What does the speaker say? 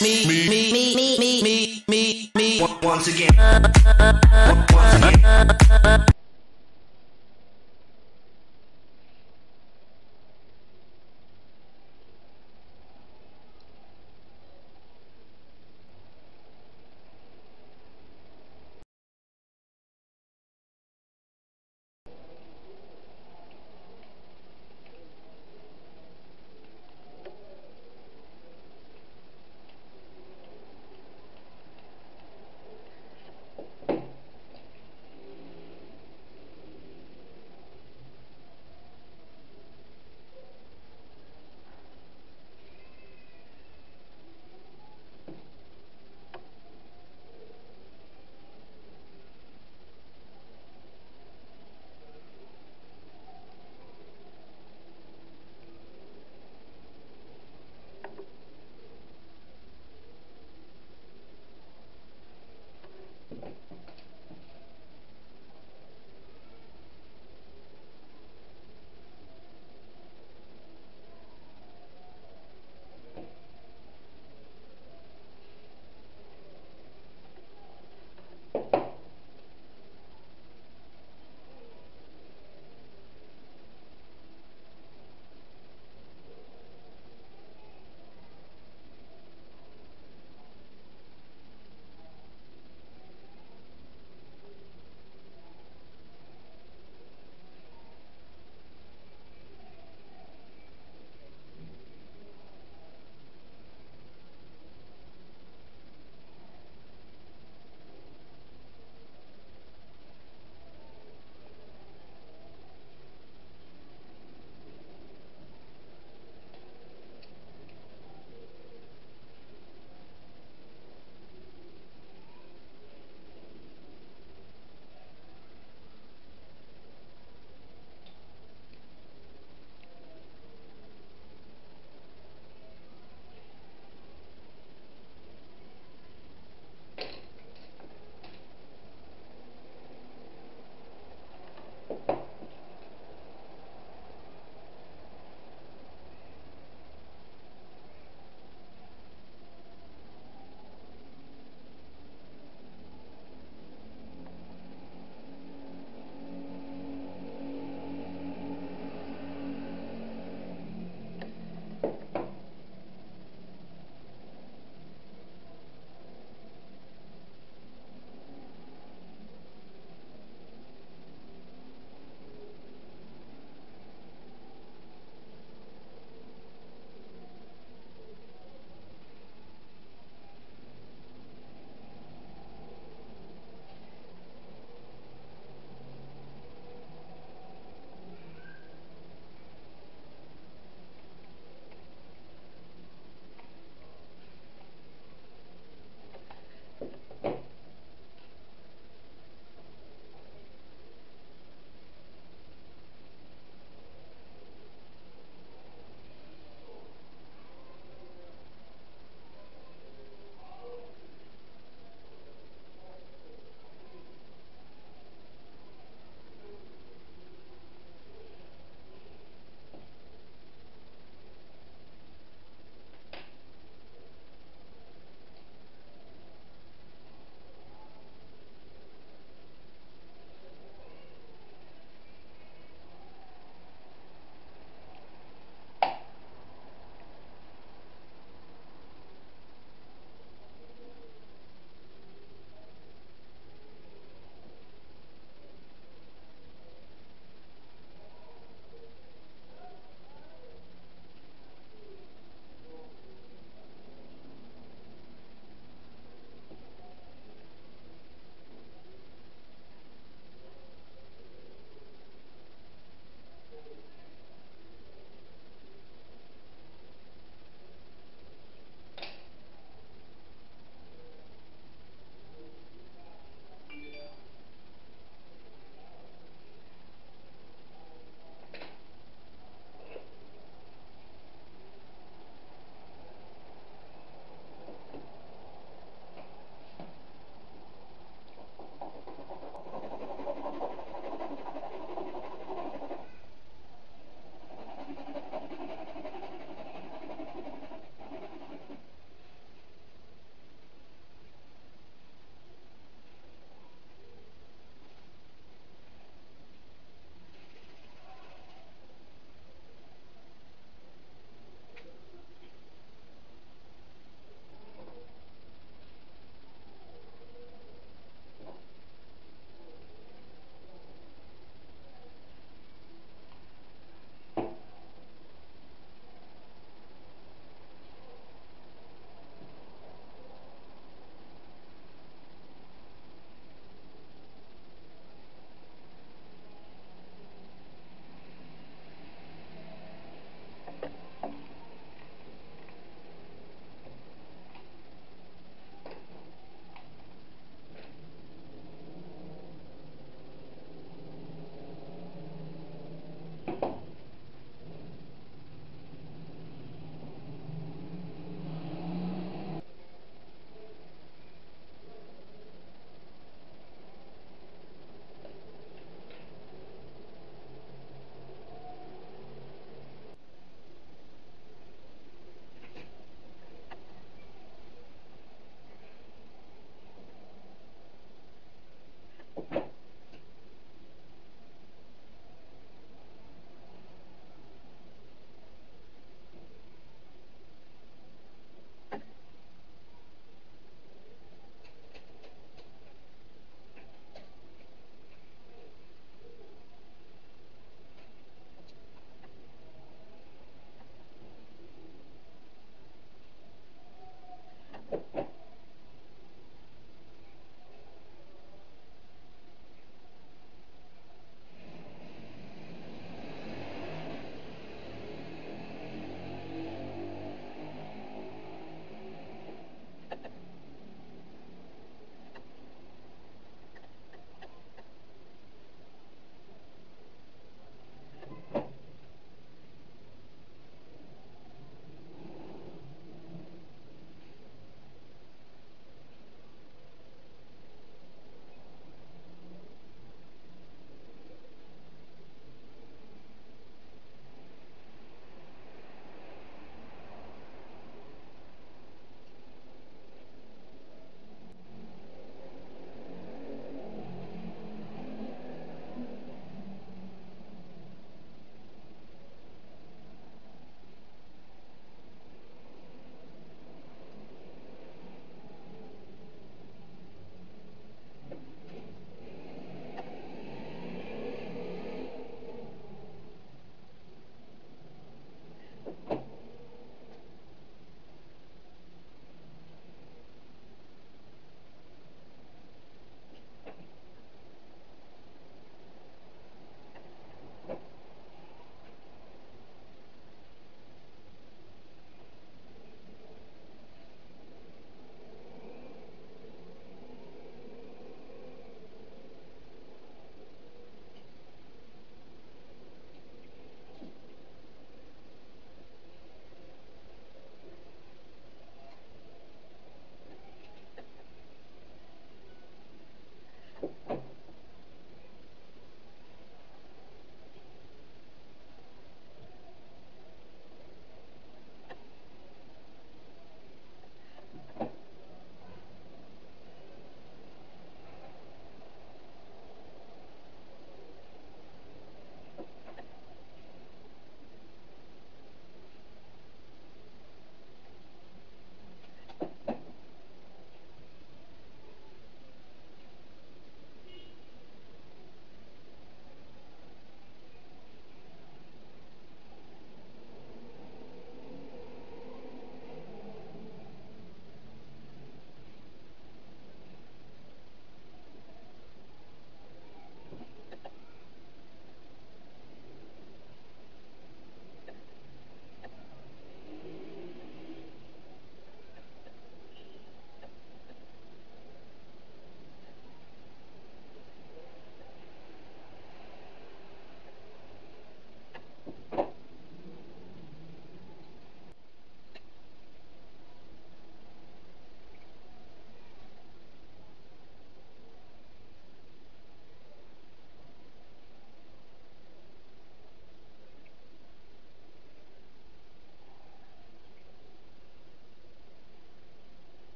me, me, me, me, me, me, me, me, once again. Once again.